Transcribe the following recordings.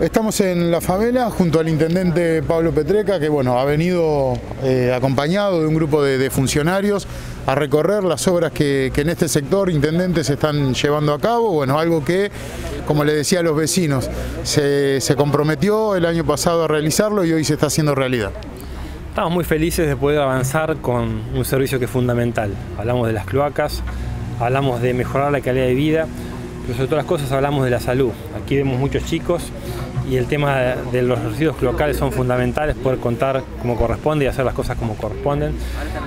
Estamos en la favela junto al intendente Pablo Petreca, que bueno, ha venido eh, acompañado de un grupo de, funcionarios a recorrer las obras que, en este sector intendentes están llevando a cabo. Bueno, algo que, como le decía a los vecinos, se, se comprometió el año pasado a realizarlo y hoy se está haciendo realidad. Estamos muy felices de poder avanzar con un servicio que es fundamental. Hablamos de las cloacas, hablamos de mejorar la calidad de vida, pero sobre todas las cosas hablamos de la salud. Aquí vemos muchos chicos y el tema de los residuos locales son fundamentales, poder contar como corresponde y hacer las cosas como corresponden.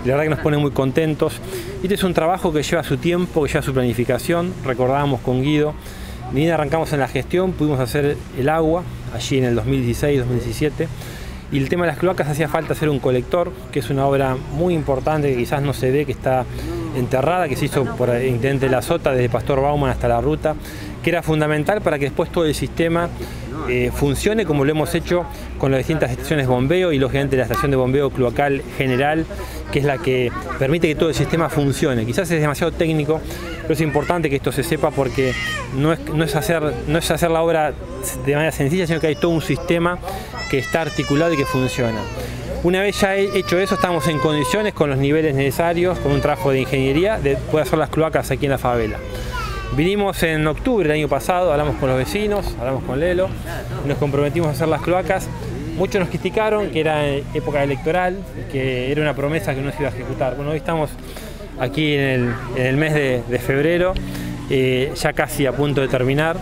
La verdad que nos pone muy contentos. Este es un trabajo que lleva su tiempo, que lleva su planificación. Recordábamos con Guido, ni arrancamos en la gestión, pudimos hacer el agua allí en el 2016-2017. Y el tema de las cloacas hacía falta hacer un colector, que es una obra muy importante que quizás no se ve, que está enterrada, que se hizo por el intendente de la Sota, desde Pastor Bauman hasta la ruta, que era fundamental para que después todo el sistema eh, funcione como lo hemos hecho con las distintas estaciones de bombeo y lógicamente la estación de bombeo cloacal general, que es la que permite que todo el sistema funcione. Quizás es demasiado técnico, pero es importante que esto se sepa porque no es, no es, hacer, no es hacer la obra de manera sencilla, sino que hay todo un sistema que está articulado y que funciona. Una vez ya hecho eso, estamos en condiciones con los niveles necesarios, con un trabajo de ingeniería, de poder hacer las cloacas aquí en la favela. Vinimos en octubre del año pasado, hablamos con los vecinos, hablamos con Lelo, nos comprometimos a hacer las cloacas. Muchos nos criticaron que era época electoral, que era una promesa que no se iba a ejecutar. Bueno, hoy estamos aquí en el, mes de, febrero, eh, ya casi a punto de terminar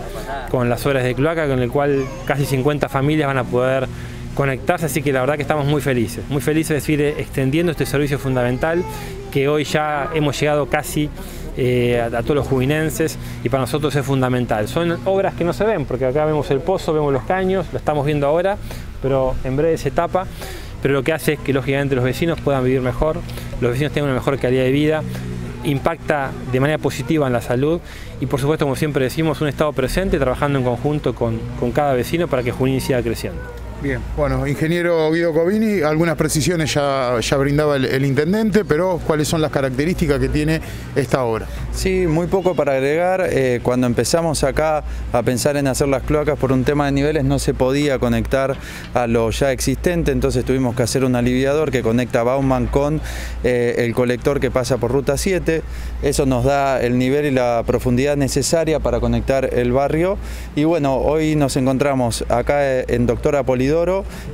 con las obras de cloaca, con el cual casi 50 familias van a poder conectarse, así que la verdad que estamos muy felices, muy felices de seguir extendiendo este servicio fundamental que hoy ya hemos llegado casi eh, a, todos los jubinenses y para nosotros es fundamental. Son obras que no se ven, porque acá vemos el pozo, vemos los caños, lo estamos viendo ahora, pero en breve se tapa, pero lo que hace es que lógicamente los vecinos puedan vivir mejor, los vecinos tengan una mejor calidad de vida, impacta de manera positiva en la salud y por supuesto, como siempre decimos, un Estado presente trabajando en conjunto con, con cada vecino para que Junín siga creciendo. Bien, bueno, ingeniero Guido Covini, algunas precisiones ya, ya brindaba el, intendente, pero ¿cuáles son las características que tiene esta obra? Sí, muy poco para agregar. Eh, cuando empezamos acá a pensar en hacer las cloacas por un tema de niveles no se podía conectar a lo ya existente, entonces tuvimos que hacer un aliviador que conecta Bauman con eh, el colector que pasa por Ruta 7. Eso nos da el nivel y la profundidad necesaria para conectar el barrio. Y bueno, hoy nos encontramos acá en Doctora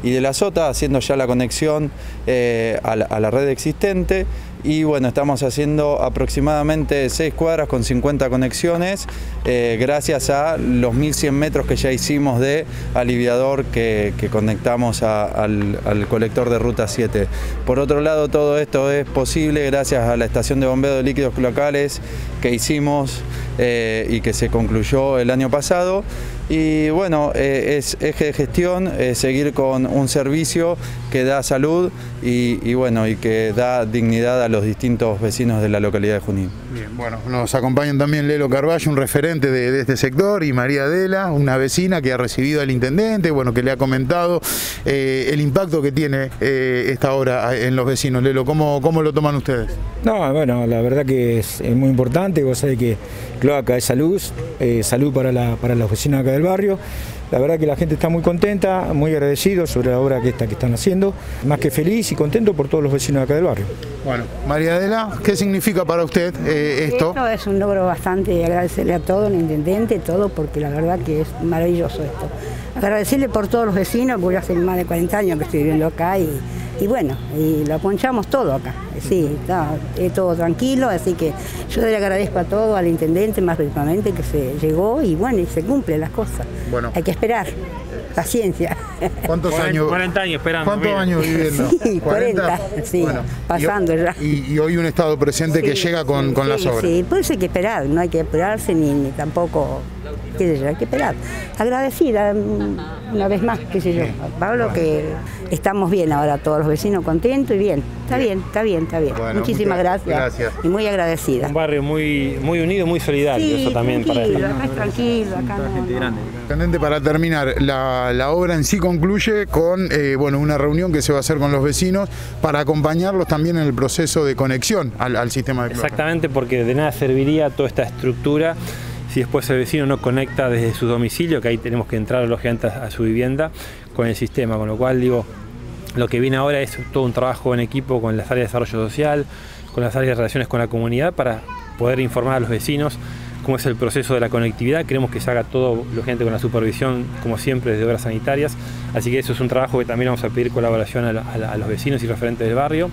Y de la Sota, haciendo ya la conexión eh, a, la, red existente. Y bueno, estamos haciendo aproximadamente 6 cuadras con 50 conexiones, eh, gracias a los 1100 metros que ya hicimos de aliviador que, conectamos al, colector de ruta 7. Por otro lado, todo esto es posible gracias a la estación de bombeo de líquidos locales que hicimos eh, y que se concluyó el año pasado. Y bueno, eh, es eje de gestión, seguir con un servicio que da salud y, bueno, y que da dignidad a los distintos vecinos de la localidad de Junín. Bien, bueno, nos acompañan también Lelo Carballo, un referente de, este sector, y María Adela, una vecina que ha recibido al intendente, bueno, que le ha comentado eh, el impacto que tiene eh, esta obra en los vecinos. Lelo, ¿cómo, ¿cómo lo toman ustedes? No, bueno, la verdad que es, muy importante, vos sabés que cloaca es salud, salud para, la, para los vecinos acá del barrio. La verdad que la gente está muy contenta, muy agradecido sobre la obra que, esta que están haciendo, más que feliz y contento por todos los vecinos de acá del barrio. Bueno, María Adela, ¿qué significa para usted eh, esto? Esto es un logro bastante, agradecerle a todo, el intendente, todo, porque la verdad que es maravilloso esto. Agradecerle por todos los vecinos, porque hace más de 40 años que estoy viviendo acá y y bueno, y lo ponchamos todo acá. Sí, está es todo tranquilo, así que yo le agradezco a todo, al intendente más principalmente que se llegó y bueno, y se cumplen las cosas. Bueno. Hay que esperar. Paciencia. ¿Cuántos años? 40 años esperando. ¿Cuántos años viviendo? Sí, 40, sí, pasando y, ya. Y, hoy un estado presente que llega con, con las obras. Sí, pues hay que esperar, no hay que esperarse ni, ni tampoco qué sé yo, hay que esperar. Agradecida mm, una vez más, qué sé yo, Pablo, que estamos bien ahora, todos los vecinos contentos y bien. Está bien, está bien, está bien. Muchísimas gracias, Y muy agradecida. Un barrio muy, muy unido, muy solidario, eso también para acá es tranquilo, acá no... Para terminar, la, obra en sí concluye con eh, bueno, una reunión que se va a hacer con los vecinos para acompañarlos también en el proceso de conexión al, al sistema de Exactamente, porque de nada serviría toda esta estructura si después el vecino no conecta desde su domicilio, que ahí tenemos que entrar lógicamente a su vivienda con el sistema, con lo cual digo, lo que viene ahora es todo un trabajo en equipo con las áreas de desarrollo social, con las áreas de relaciones con la comunidad para poder informar a los vecinos cómo es el proceso de la conectividad. Queremos que se haga todo, lógicamente, con la supervisión, como siempre, desde obras sanitarias. Así que eso es un trabajo que también vamos a pedir colaboración a, los vecinos y referentes del barrio,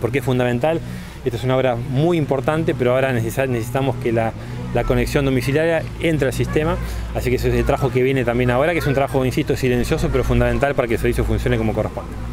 porque es fundamental. Esta es una obra muy importante, pero ahora necesitamos que la, la conexión domiciliaria entre al sistema. Así que ese es el trabajo que viene también ahora, que es un trabajo, insisto, silencioso, pero fundamental para que el servicio funcione como corresponde.